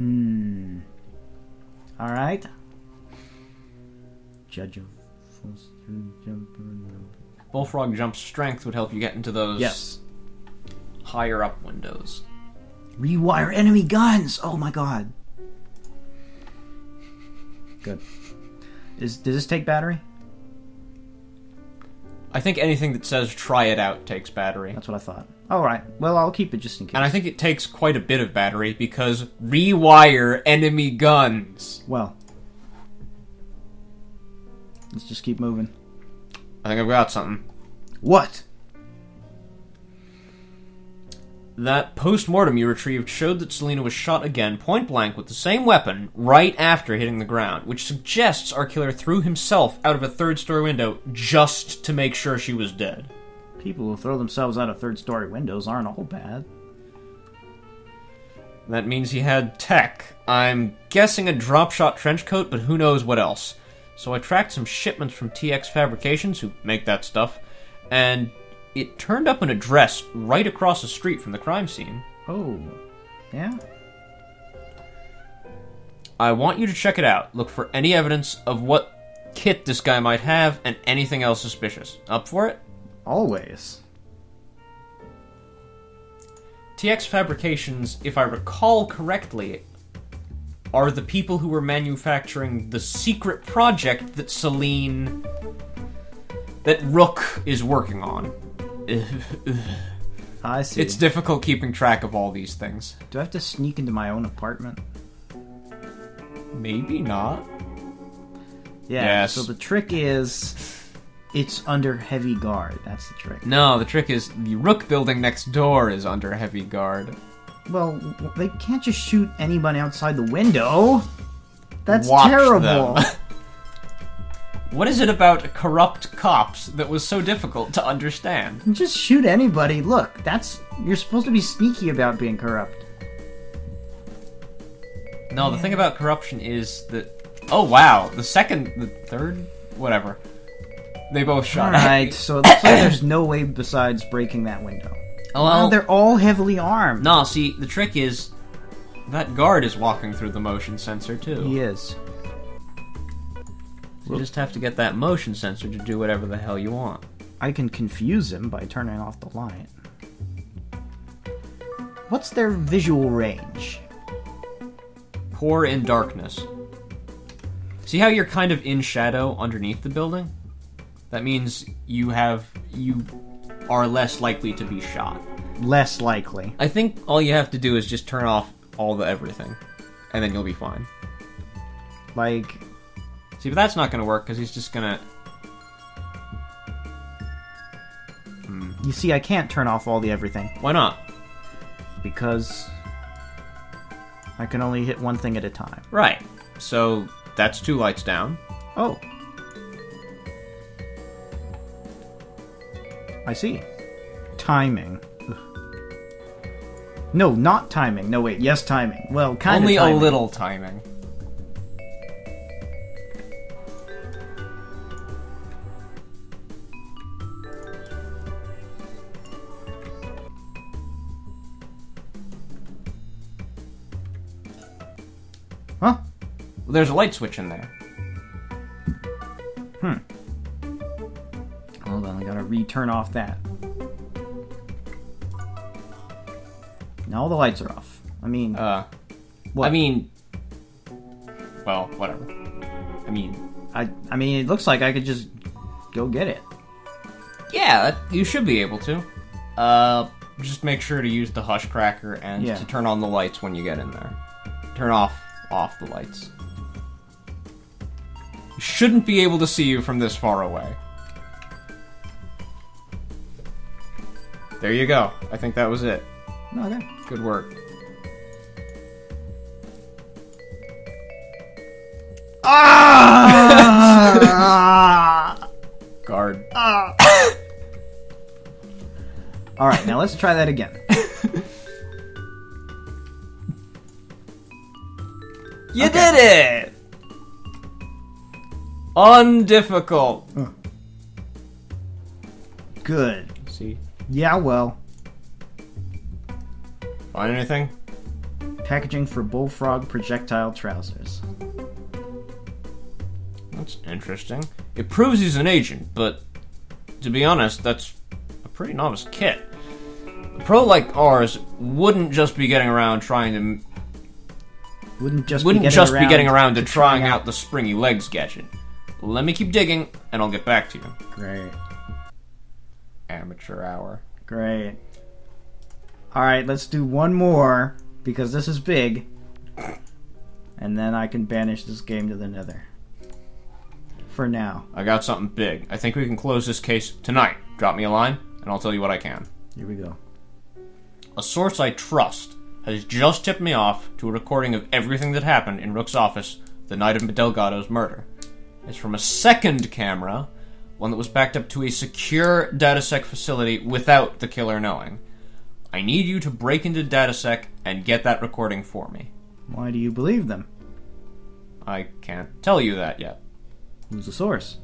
Hmm. All right. Judge of. Bullfrog jump strength would help you get into those Yes. higher up windows. Rewire enemy guns. Oh my god. Good. Is does this take battery? I think anything that says try it out takes battery. That's what I thought. All right. Well, I'll keep it just in case. And I think it takes quite a bit of battery because rewire enemy guns. well, let's just keep moving. I think I've got something. What? That post-mortem you retrieved showed that Selena was shot again, point blank, with the same weapon, right after hitting the ground, which suggests our killer threw himself out of a third-story window just to make sure she was dead. People who throw themselves out of third-story windows aren't all bad. That means he had tech. I'm guessing a drop shot trench coat, but who knows what else. So I tracked some shipments from TX Fabrications, who make that stuff, and it turned up an address right across the street from the crime scene. Oh, yeah. I want you to check it out. Look for any evidence of what kit this guy might have and anything else suspicious. Up for it? Always. TX Fabrications, if I recall correctly, are the people who were manufacturing the secret project that Celine. that Rook is working on. I see. It's difficult keeping track of all these things. Do I have to sneak into my own apartment? Maybe not. Yeah. Yes. So the trick is, it's under heavy guard. That's the trick. No, the trick is the Rook building next door is under heavy guard. Well, they can't just shoot anybody outside the window. That's Watch terrible. what is it about corrupt cops that was so difficult to understand? just shoot anybody. Look, that's you're supposed to be sneaky about being corrupt. No, the thing about corruption is that. Oh wow, the second, the third, whatever. They both shot. All at right, me. so it looks like there's no way besides breaking that window. Oh, well, they're all heavily armed. no. See, the trick is that guard is walking through the motion sensor too. He is. You just have to get that motion sensor to do whatever the hell you want. I can confuse him by turning off the light. What's their visual range? Poor in darkness. See how you're kind of in shadow underneath the building? That means you have you are less likely to be shot. Less likely. I think all you have to do is just turn off all the everything, and then you'll be fine. Like, See, but that's not going to work because he's just going to. Hmm. you see, I can't turn off all the everything Why not? because I can only hit one thing at a time. Right. So that's two lights down. Oh. I see. Timing. Ugh. No, not timing. No, wait. Yes, timing. Well, kind of. Only a little timing. Well, there's a light switch in there. Hmm. Hold on, I gotta re-turn off that. Now all the lights are off. I mean, Uh, what? I mean, well, whatever. I mean, I, I mean, it looks like I could just go get it. yeah, you should be able to. Uh, just make sure to use the hush cracker and Yeah. to turn on the lights when you get in there. Turn off off the lights. Shouldn't be able to see you from this far away. There you go. I think that was it. Okay. Good work. Ah! Guard. Ah. All right, now let's try that again. You did it! Undifficult. Hmm. Good. See? Yeah, well, Find anything? Packaging for bullfrog projectile trousers. That's interesting. It proves he's an agent, but to be honest, that's a pretty novice kit. A pro like ours wouldn't just be getting around trying to Wouldn't just wouldn't be getting just around be getting around to, trying trying out the springy legs gadget. Let me keep digging, and I'll get back to you. Great, Amateur hour. great. All right, let's do one more because this is big, and then I can banish this game to the Nether. For now, I got something big. I think we can close this case tonight. Drop me a line, and I'll tell you what I can. here we go. A source I trust has just tipped me off to a recording of everything that happened in Rook's office the night of Delgado's murder. It's from a second camera, one that was backed up to a secure DataSec facility without the killer knowing. I need you to break into DataSec and get that recording for me. Why do you believe them? I can't tell you that yet. Who's the source?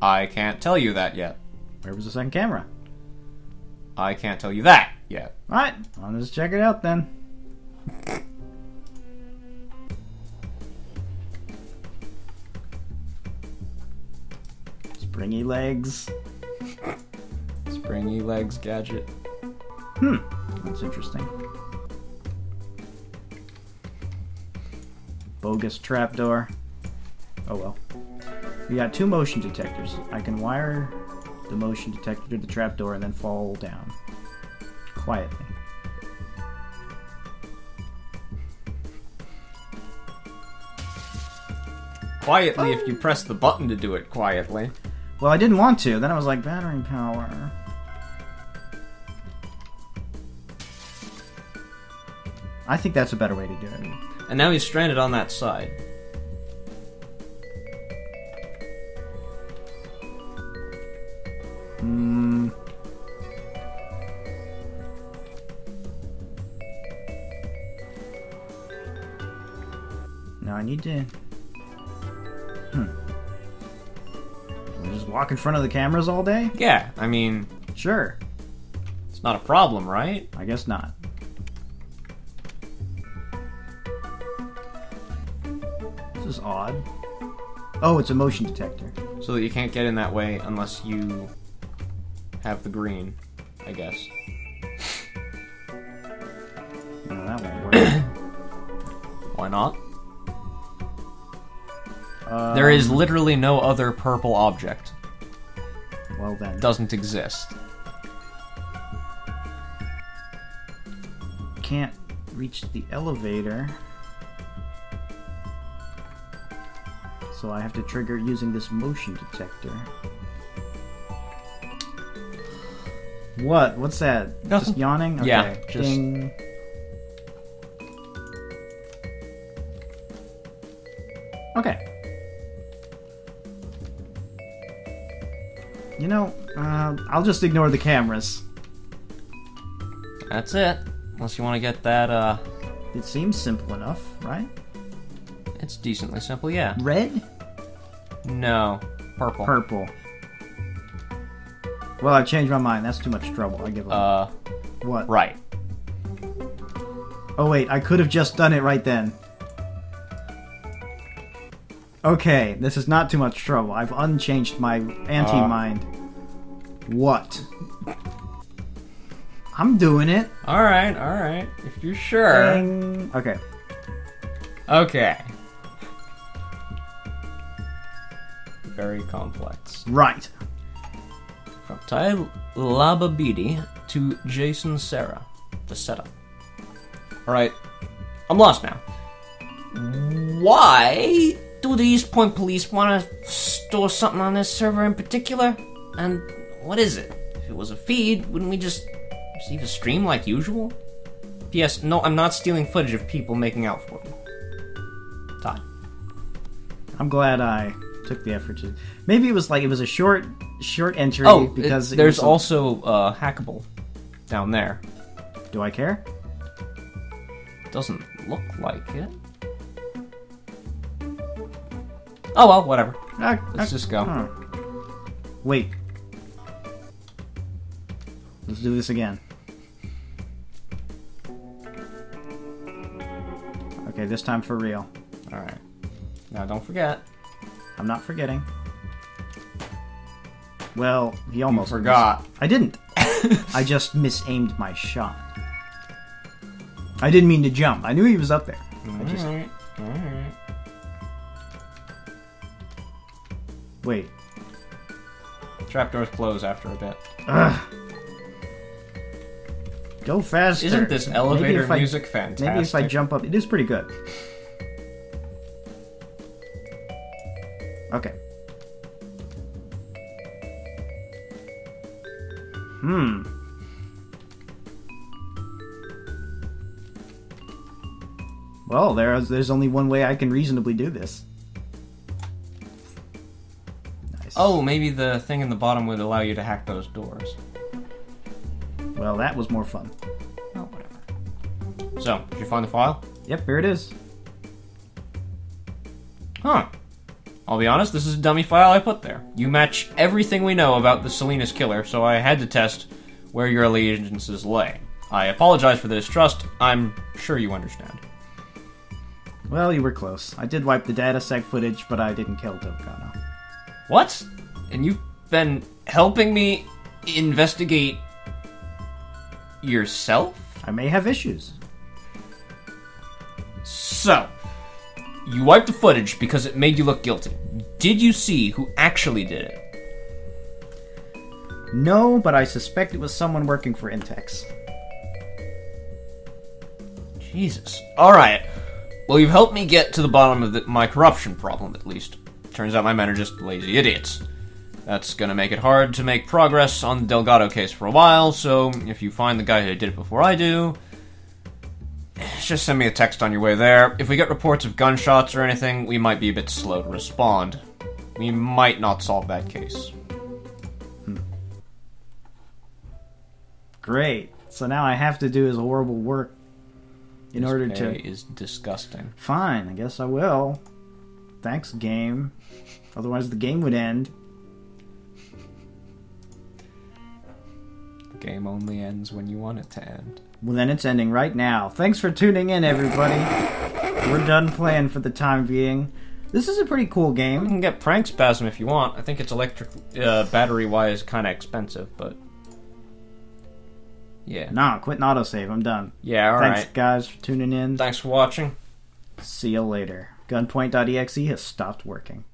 I can't tell you that yet. Where was the second camera? I can't tell you that yet. All right, I'll just check it out then. Springy legs. Springy legs gadget. Hmm, that's interesting. Bogus trapdoor. Oh well. We got two motion detectors. I can wire the motion detector to the trapdoor and then fall down. Quietly. Quietly, if you press the button to do it quietly. Well, I didn't want to. Then I was like, battery power. I think that's a better way to do it. And now he's stranded on that side. Hmm. No, I need to. Hmm. Can we just walk in front of the cameras all day? Yeah, I mean, Sure. it's not a problem, right? I guess not. This is odd. Oh, it's a motion detector. So that you can't get in that way unless you have the green, I guess. No, that won't work. Why not? Um, There is literally no other purple object. Well then. Doesn't exist. Can't reach the elevator. So I have to trigger using this motion detector. What? What's that? Just Nothing. yawning? Okay. Yeah, just- Ding. Okay. You know, uh, I'll just ignore the cameras. That's it. Unless you want to get that, uh, It seems simple enough, right? it's decently simple, yeah. Red? No. Purple. Purple. Well, I've changed my mind. That's too much trouble. I give up. Uh, what? right. Oh, wait. I could have just done it right then. Okay, this is not too much trouble. I've unchanged my anti-mind. what? I'm doing it. Alright, alright. If you're sure. Ding. Okay. Okay. Very complex. Right. From Ty Lababidi to Jason Sarah. The setup. Alright. I'm lost now. Why do the East Point police want to store something on this server in particular? And what is it? If it was a feed, wouldn't we just receive a stream like usual? P.S. No, I'm not stealing footage of people making out for me. Todd. I'm glad I took the effort to. Maybe it was like it was a short, short entry Oh, because it- it there's a- also uh, hackable down there. Do I care? Doesn't look like it. Oh well, whatever. Ah, Let's ah, just go. huh. Wait. Let's do this again. Okay, this time for real. Alright. Now don't forget. I'm not forgetting. Well, he almost You forgot. I didn't. I just misaimed my shot. I didn't mean to jump. I knew he was up there. I just Alright. Wait. Trapdoors close after a bit. Ugh. Go faster. Isn't this elevator I- music fantastic? Maybe if I jump up, it is pretty good. Okay. Hmm. Well, there's there's only one way I can reasonably do this. Nice. Oh, maybe the thing in the bottom would allow you to hack those doors. well, that was more fun. Oh, whatever. So, did you find the file? Yep, here it is. Huh. I'll be honest, this is a dummy file I put there. You match everything we know about the Salinas killer, so I had to test where your allegiances lay. I apologize for the distrust. I'm sure you understand. Well, you were close. I did wipe the datasec footage, but I didn't kill Tokano. What? And you've been helping me investigate yourself? I may have issues. So, you wiped the footage because it made you look guilty. Did you see who actually did it? No, but I suspect it was someone working for Intex. Jesus. Alright. Well, you've helped me get to the bottom of the, my corruption problem, at least. Turns out my men are just lazy idiots. That's gonna make it hard to make progress on the Delgado case for a while, so if you find the guy who did it before I do, just send me a text on your way there. If we get reports of gunshots or anything, we might be a bit slow to respond. We might not solve that case. Hmm. Great. So now I have to do his horrible work in This order to. is disgusting. Fine, I guess I will. Thanks, game. Otherwise, the game would end. The game only ends when you want it to end. Well, then it's ending right now. Thanks for tuning in, everybody. We're done playing for the time being. This is a pretty cool game. You can get Prank Spasm if you want. I think it's electric, uh, battery wise, kind of expensive, but yeah, Nah, quit an autosave. I'm done. yeah. All right. Thanks, guys, for tuning in. Thanks for watching. See you later. Gunpoint.exe has stopped working.